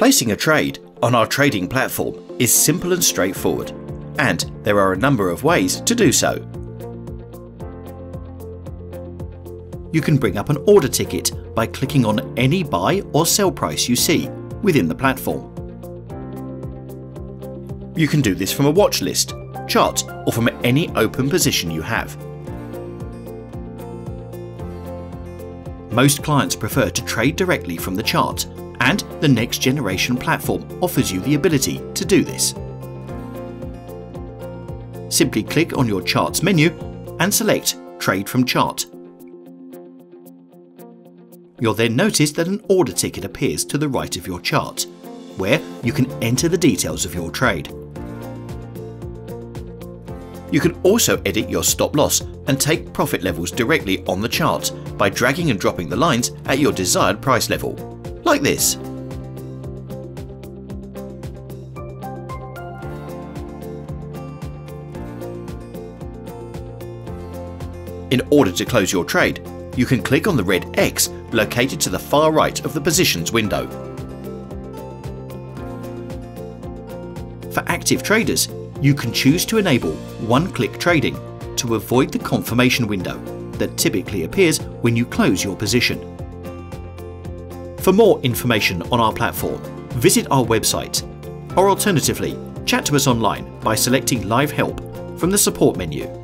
Placing a trade on our trading platform is simple and straightforward, and there are a number of ways to do so. You can bring up an order ticket by clicking on any buy or sell price you see within the platform. You can do this from a watch list, chart or from any open position you have. Most clients prefer to trade directly from the chart and the next generation platform offers you the ability to do this. Simply click on your charts menu and select Trade from Chart. You'll then notice that an order ticket appears to the right of your chart, where you can enter the details of your trade. You can also edit your stop loss and take profit levels directly on the chart by dragging and dropping the lines at your desired price level, like this. In order to close your trade, you can click on the red X located to the far right of the Positions window. For active traders, you can choose to enable one-click trading to avoid the confirmation window that typically appears when you close your position. For more information on our platform, visit our website, or alternatively, chat to us online by selecting Live Help from the support menu.